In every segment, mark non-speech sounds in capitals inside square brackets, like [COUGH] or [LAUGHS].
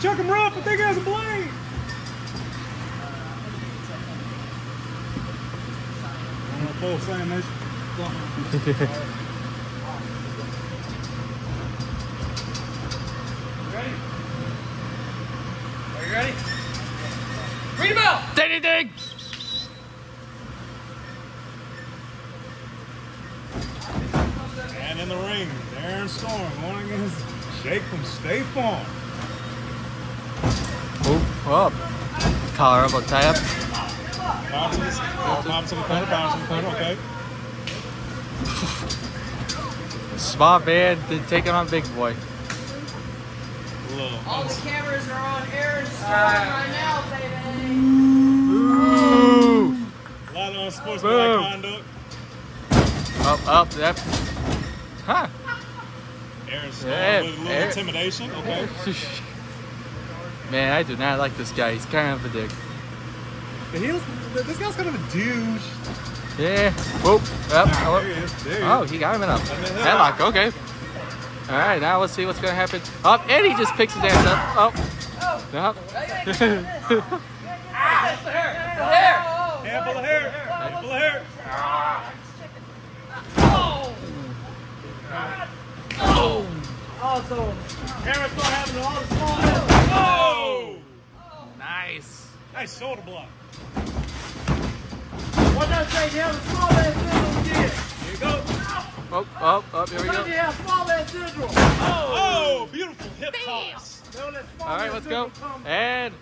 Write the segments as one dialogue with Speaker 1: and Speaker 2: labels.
Speaker 1: Chuck him rough, I think he has a blade. I'm on full slam nation.
Speaker 2: Ready? Are you ready? Read him out!
Speaker 3: Ding, ding,
Speaker 1: And in the ring, Aaron Storm going against Jake from State Farm.
Speaker 3: Oh, up. Collar up, tie up.
Speaker 1: Bounce to the, bounce to the corner, bounce to the corner, okay.
Speaker 3: Small man did- taking on big boy.
Speaker 1: Little.
Speaker 2: All the cameras are on Aaron's storm right now, baby.
Speaker 3: Ooh.
Speaker 1: Light on sportsmanlike
Speaker 3: Boom.
Speaker 1: conduct.
Speaker 3: Up, up, yep. Huh.
Speaker 1: Aaron Storm
Speaker 3: Yeah,
Speaker 1: with a little
Speaker 3: Aaron-
Speaker 1: intimidation, okay. [LAUGHS]
Speaker 3: Man, I do not like this guy. He's kind of a dick.
Speaker 1: He was, this guy's kind of a douche.
Speaker 3: Yeah. Whoop. Up.
Speaker 1: Ah, there he is. There he
Speaker 3: Oh, he got him in a headlock. Okay. All right, now let's see what's gonna happen. Up, and he just picks his ass up. Up. Up.
Speaker 2: There!
Speaker 1: Handful of hair. Handful of hair. Oh. Oh.
Speaker 2: Also, Aaron's not having all the small
Speaker 1: Oh!
Speaker 3: Nice.
Speaker 1: Nice shoulder block.
Speaker 2: What does I say? They have a small ass syndrome again.
Speaker 1: Here you go.
Speaker 3: Oh, oh, oh, here we go.
Speaker 2: They have small ass syndrome.
Speaker 1: Oh, oh beautiful hip
Speaker 2: Bam. toss.
Speaker 3: All right, let's go. And.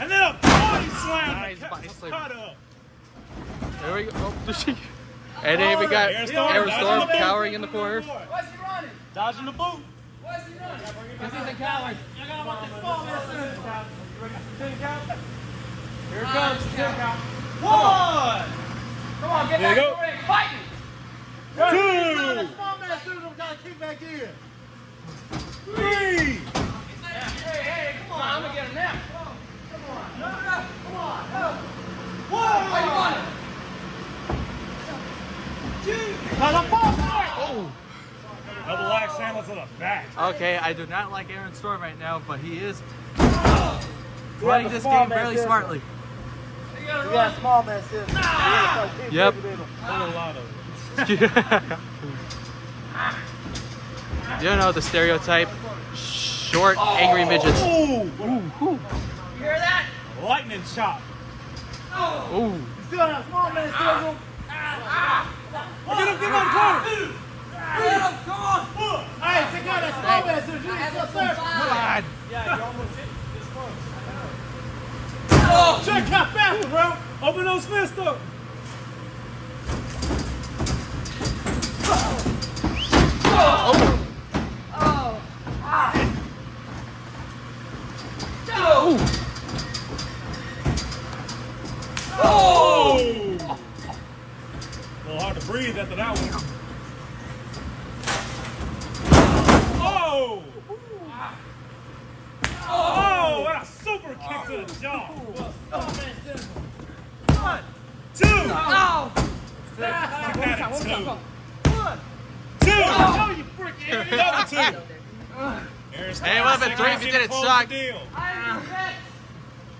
Speaker 1: And then a body slam.
Speaker 3: Nice body slam.
Speaker 1: Up.
Speaker 3: There we go. Oh, did [LAUGHS] she? [LAUGHS] And then we got
Speaker 1: Aaron Storm
Speaker 3: cowering in the corner.
Speaker 2: What's he running?
Speaker 1: Dodging the boot.
Speaker 2: Why is he running? Because he's a coward. I got him on this ball ready for ten count? Here it ah, comes, ten count. One! Come on, get
Speaker 1: There
Speaker 2: back
Speaker 1: you
Speaker 2: to
Speaker 1: go.
Speaker 2: the ring. Fight me!
Speaker 1: Two.
Speaker 2: Small man syndrome gotta kick back in.
Speaker 1: Three.
Speaker 2: Hey, hey, come on. I'm gonna get him now. Come on. No, no, no. Come on. No.
Speaker 1: One.
Speaker 2: Why you running?
Speaker 1: Double lag sandwich to the back.
Speaker 3: Okay, I do not like Aaron Storm right now, but he is running this game fairly smartly.
Speaker 2: You
Speaker 4: got a small man
Speaker 1: system. Ah! Yep. [LAUGHS]
Speaker 3: You know the stereotype. Short, oh. angry midgets.
Speaker 1: Ooh. Ooh. Ooh.
Speaker 2: You hear that?
Speaker 1: Lightning shot. Oh.
Speaker 3: Ooh.
Speaker 4: You still a small man
Speaker 1: ah. system. Those fists. Oh! A little hard to breathe after that one. Oh! Oh, what a super kick to the jaw. One, two.
Speaker 2: Oh.
Speaker 1: Kick that at two. Two.
Speaker 4: Oh, you freaking idiot.
Speaker 1: Another two. Aaron
Speaker 3: Hey, it would've been three if you did it
Speaker 1: Close
Speaker 3: shock.
Speaker 1: the deal.
Speaker 2: I am the best.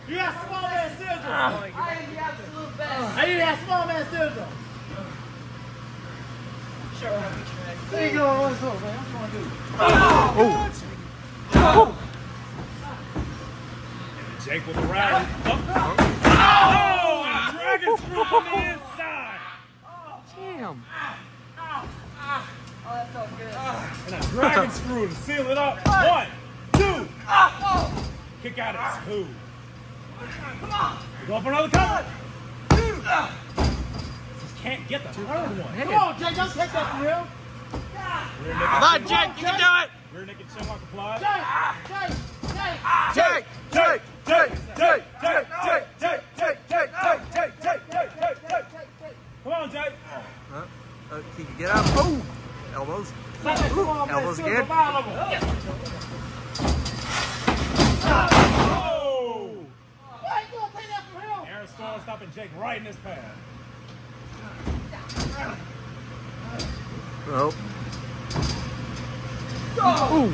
Speaker 4: You got small man syndrome.
Speaker 2: I am the absolute best.
Speaker 4: Hey, you got small man syndrome. There you go. What's up, man? What you want to do?
Speaker 1: Jake with the rally. Oh, oh, a dragon screw from the inside.
Speaker 3: Damn.
Speaker 2: Oh, that felt good.
Speaker 1: And a dragon screw to seal it up. One, two.
Speaker 2: Oh.
Speaker 1: Kick out at two. Come on. Go for another cover. Just can't get the third one.
Speaker 4: Come on, Jay. Don't take that from him.
Speaker 1: Rear naked,
Speaker 3: Come on, Jake, you can do it.
Speaker 1: rear naked chin lock applied.
Speaker 4: Jay, Jay, Jay.
Speaker 3: Jake,
Speaker 1: Jake, Jake, Jake, Jake, Jake, Jake, Jake, Jake, Jake, Jake, Jake, Jake, Jake, Jake. Come on, Jake.
Speaker 3: Uh, he can get up. Oh, elbows.
Speaker 4: Ooh,
Speaker 3: elbows again.
Speaker 1: Stopping Jake right in his path.
Speaker 3: Oh. Ooh.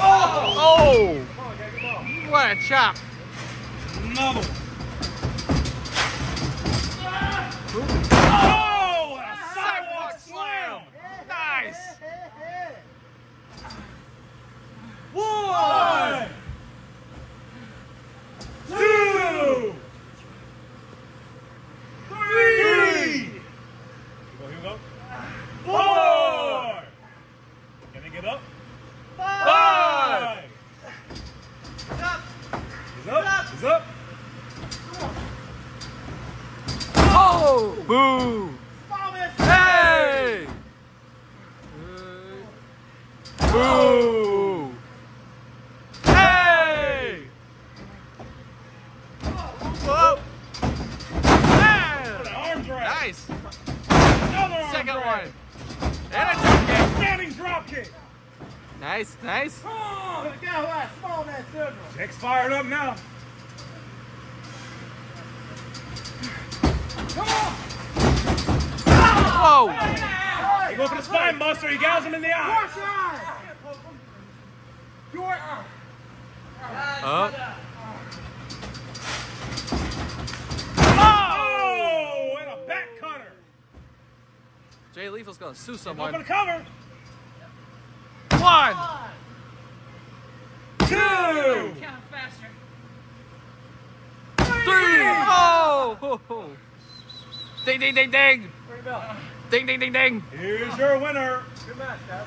Speaker 3: Oh! Oh! What a chop.
Speaker 1: Another one. Arm.
Speaker 3: Nice!
Speaker 1: Another
Speaker 3: Second
Speaker 1: drag.
Speaker 3: one. And a jump kick.
Speaker 1: Standing drop kick.
Speaker 3: Nice, nice.
Speaker 4: Small man syndrome.
Speaker 1: Jake's fired up now.
Speaker 3: Whoa!
Speaker 1: He goes for the spine buster. He gouges him in the eye.
Speaker 3: Up.
Speaker 1: Oh, and a back cutter.
Speaker 3: Jay Lethal's gonna sue
Speaker 1: Go for
Speaker 3: someone.
Speaker 1: the cover.
Speaker 3: One!
Speaker 1: Two.
Speaker 3: Three! Oh! Ding, ding, ding, ding! Ding, ding, ding, ding!
Speaker 1: Here's your winner.
Speaker 4: Good match, guys.